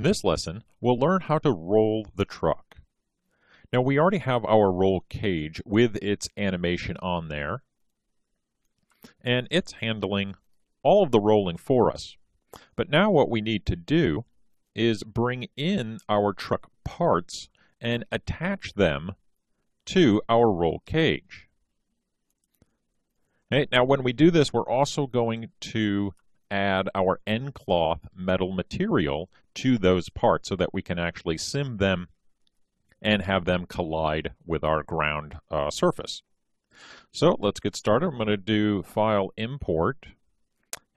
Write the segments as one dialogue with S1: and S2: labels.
S1: In this lesson, we'll learn how to roll the truck. Now we already have our roll cage with its animation on there, and it's handling all of the rolling for us. But now what we need to do is bring in our truck parts and attach them to our roll cage. Okay, now when we do this, we're also going to add our nCloth metal material to those parts so that we can actually sim them and have them collide with our ground uh, surface. So let's get started. I'm going to do file import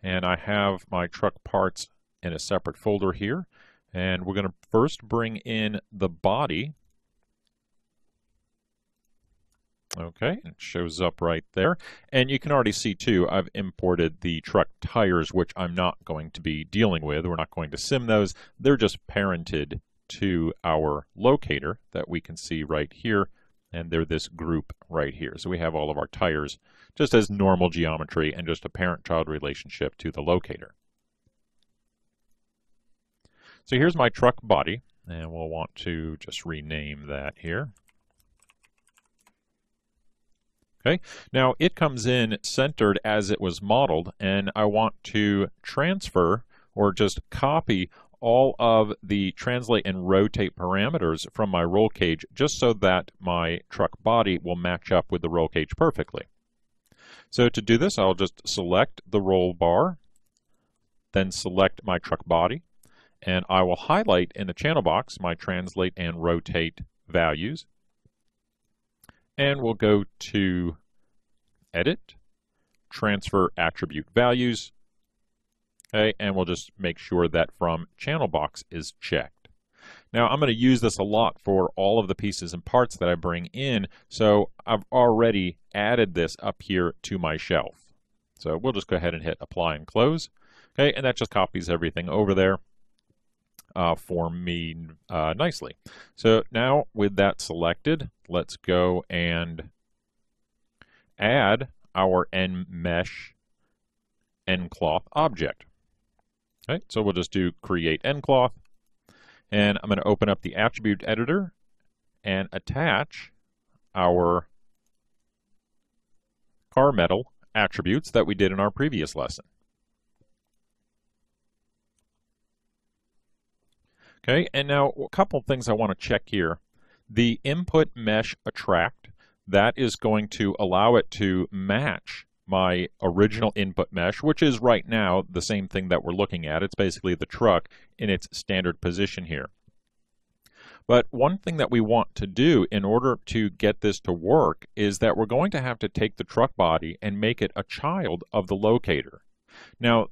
S1: and I have my truck parts in a separate folder here and we're going to first bring in the body Okay, it shows up right there. And you can already see too, I've imported the truck tires, which I'm not going to be dealing with. We're not going to sim those. They're just parented to our locator that we can see right here. And they're this group right here. So we have all of our tires just as normal geometry and just a parent-child relationship to the locator. So here's my truck body, and we'll want to just rename that here. Okay, now it comes in centered as it was modeled, and I want to transfer or just copy all of the translate and rotate parameters from my roll cage just so that my truck body will match up with the roll cage perfectly. So to do this, I'll just select the roll bar, then select my truck body, and I will highlight in the channel box my translate and rotate values, and we'll go to Edit, Transfer Attribute Values, okay, and we'll just make sure that from Channel Box is checked. Now I'm going to use this a lot for all of the pieces and parts that I bring in, so I've already added this up here to my shelf. So we'll just go ahead and hit Apply and Close, okay, and that just copies everything over there uh, for me uh, nicely. So now with that selected, let's go and add our nMesh end cloth object. Okay, so we'll just do create nCloth, and I'm going to open up the attribute editor and attach our car metal attributes that we did in our previous lesson. Okay, and now a couple things I want to check here. The input mesh attract, that is going to allow it to match my original input mesh, which is right now the same thing that we're looking at. It's basically the truck in its standard position here. But one thing that we want to do in order to get this to work is that we're going to have to take the truck body and make it a child of the locator. Now,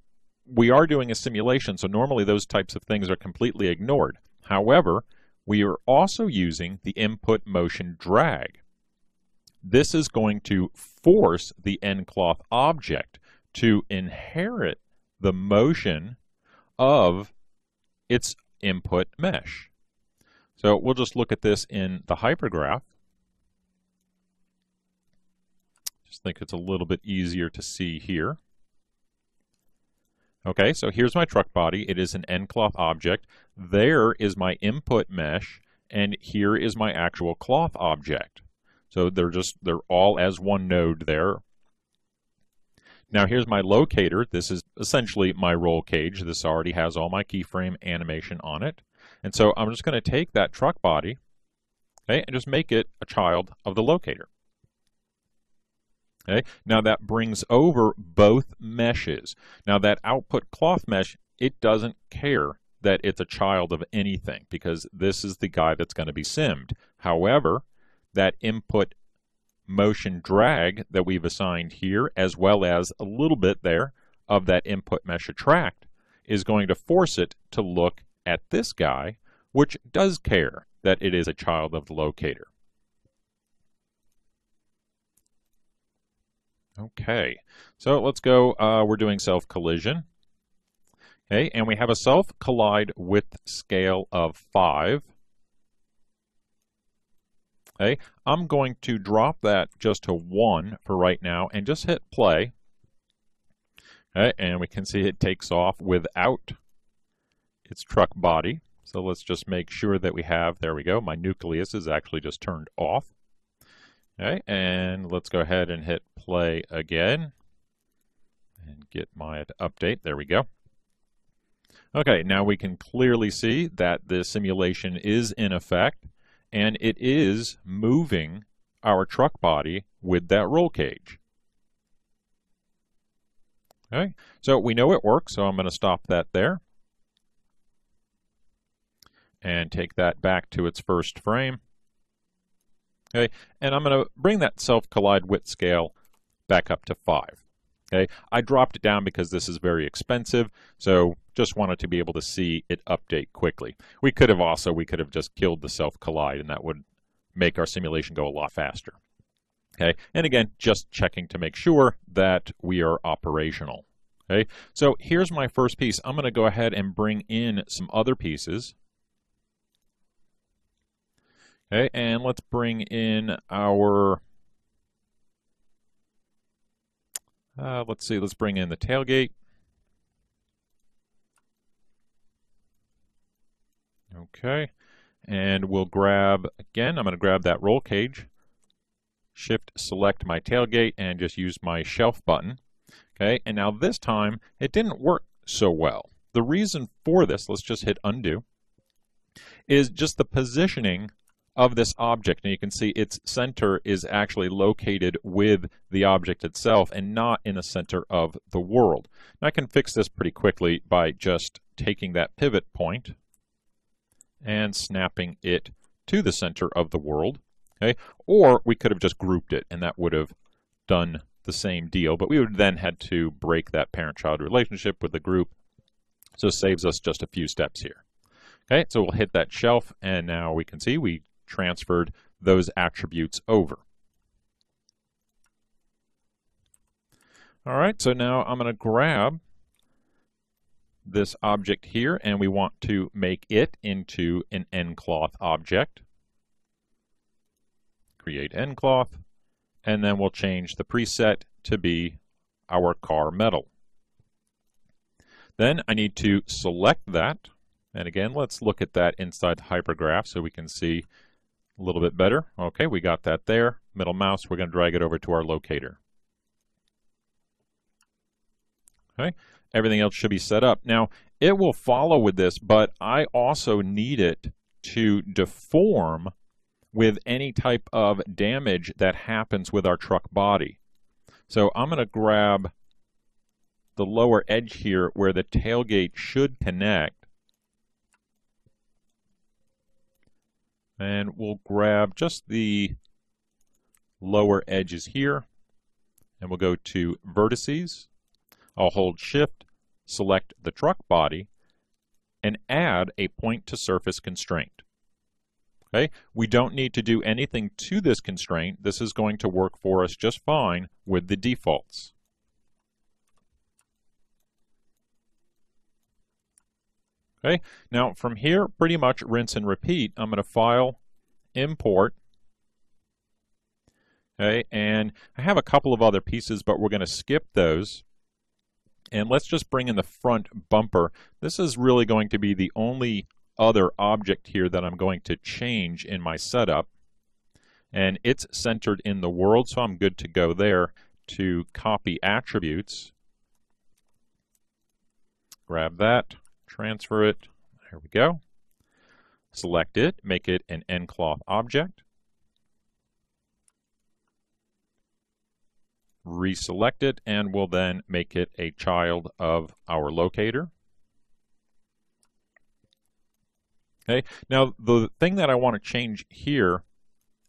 S1: we are doing a simulation, so normally those types of things are completely ignored. However, we are also using the input motion drag. This is going to force the nCloth object to inherit the motion of its input mesh. So we'll just look at this in the hypergraph. Just think it's a little bit easier to see here. Okay, so here's my truck body. It is an nCloth object. There is my input mesh, and here is my actual cloth object. So they're just, they're all as one node there. Now here's my locator. This is essentially my roll cage. This already has all my keyframe animation on it. And so I'm just going to take that truck body okay, and just make it a child of the locator. Okay, now that brings over both meshes. Now that output cloth mesh, it doesn't care that it's a child of anything because this is the guy that's going to be simmed. However, that input motion drag that we've assigned here, as well as a little bit there of that input mesh attract, is going to force it to look at this guy, which does care that it is a child of the locator. Okay, so let's go. Uh, we're doing self collision. Okay, and we have a self collide width scale of 5. Okay, I'm going to drop that just to 1 for right now and just hit play. Okay, and we can see it takes off without its truck body. So let's just make sure that we have, there we go, my nucleus is actually just turned off. Okay, and let's go ahead and hit play again and get my update. There we go. Okay, now we can clearly see that the simulation is in effect and it is moving our truck body with that roll cage. Okay, so we know it works, so I'm going to stop that there and take that back to its first frame. Okay, and I'm going to bring that self-collide width scale back up to 5. Okay, I dropped it down because this is very expensive, so just wanted to be able to see it update quickly. We could have also, we could have just killed the self-collide and that would make our simulation go a lot faster. Okay, and again, just checking to make sure that we are operational. Okay, so here's my first piece. I'm going to go ahead and bring in some other pieces. Okay, and let's bring in our, uh, let's see, let's bring in the tailgate. Okay, and we'll grab, again, I'm going to grab that roll cage, shift select my tailgate, and just use my shelf button. Okay, and now this time, it didn't work so well. The reason for this, let's just hit undo, is just the positioning of this object. And you can see its center is actually located with the object itself and not in the center of the world. Now I can fix this pretty quickly by just taking that pivot point and snapping it to the center of the world. Okay, Or we could have just grouped it and that would have done the same deal, but we would then had to break that parent-child relationship with the group. So it saves us just a few steps here. Okay, so we'll hit that shelf, and now we can see we transferred those attributes over. All right, so now I'm going to grab this object here and we want to make it into an nCloth object. Create nCloth and then we'll change the preset to be our car metal. Then I need to select that and again let's look at that inside the hypergraph so we can see a little bit better. Okay, we got that there. Middle mouse, we're going to drag it over to our locator. Okay, everything else should be set up. Now, it will follow with this, but I also need it to deform with any type of damage that happens with our truck body. So I'm going to grab the lower edge here where the tailgate should connect and we'll grab just the lower edges here and we'll go to vertices. I'll hold shift, select the truck body, and add a point to surface constraint. Okay, we don't need to do anything to this constraint. This is going to work for us just fine with the defaults. Okay, now from here, pretty much rinse and repeat. I'm going to file, import, okay, and I have a couple of other pieces, but we're going to skip those. And let's just bring in the front bumper. This is really going to be the only other object here that I'm going to change in my setup. And it's centered in the world, so I'm good to go there to copy attributes. Grab that transfer it. There we go. Select it, make it an nCloth object. Reselect it, and we'll then make it a child of our locator. Okay, now the thing that I want to change here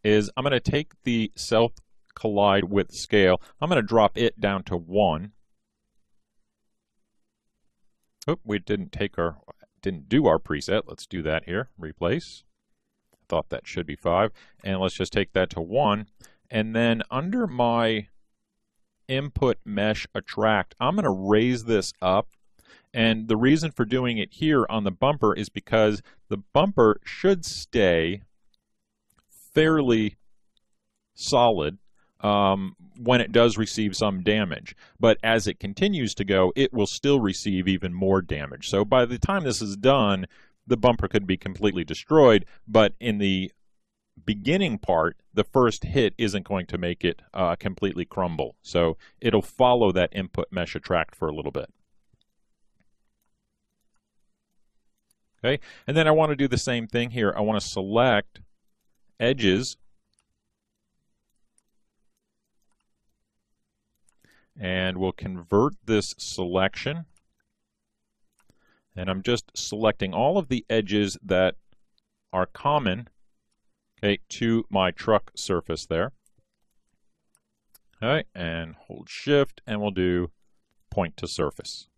S1: is I'm going to take the self collide width scale, I'm going to drop it down to 1 Oh, we didn't take our, didn't do our preset. Let's do that here. Replace. I thought that should be 5. And let's just take that to 1. And then under my input mesh attract, I'm going to raise this up. And the reason for doing it here on the bumper is because the bumper should stay fairly solid um, when it does receive some damage. But as it continues to go, it will still receive even more damage. So by the time this is done, the bumper could be completely destroyed, but in the beginning part, the first hit isn't going to make it uh, completely crumble. So it'll follow that input mesh attract for a little bit. Okay, and then I want to do the same thing here. I want to select edges and we'll convert this selection and I'm just selecting all of the edges that are common okay, to my truck surface there. Okay, and hold shift and we'll do point to surface.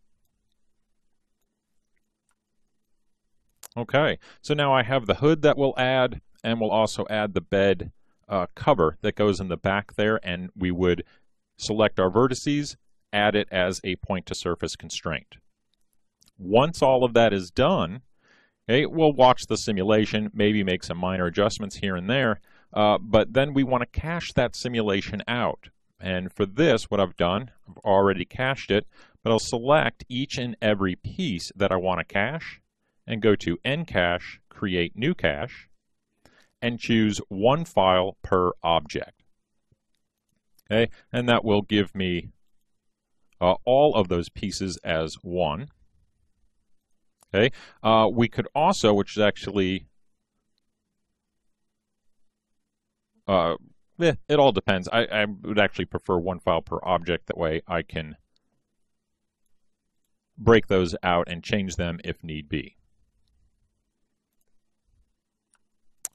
S1: Okay, so now I have the hood that we'll add and we'll also add the bed uh, cover that goes in the back there and we would select our vertices, add it as a point to surface constraint. Once all of that is done, okay, we'll watch the simulation, maybe make some minor adjustments here and there, uh, but then we want to cache that simulation out. And for this, what I've done, I've already cached it, but I'll select each and every piece that I want to cache and go to nCache, Create New Cache, and choose one file per object. Okay, and that will give me uh, all of those pieces as one. Okay, uh, we could also, which is actually, uh, eh, it all depends. I, I would actually prefer one file per object. That way I can break those out and change them if need be.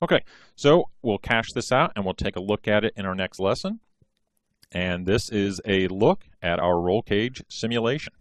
S1: Okay, so we'll cache this out and we'll take a look at it in our next lesson. And this is a look at our roll cage simulation.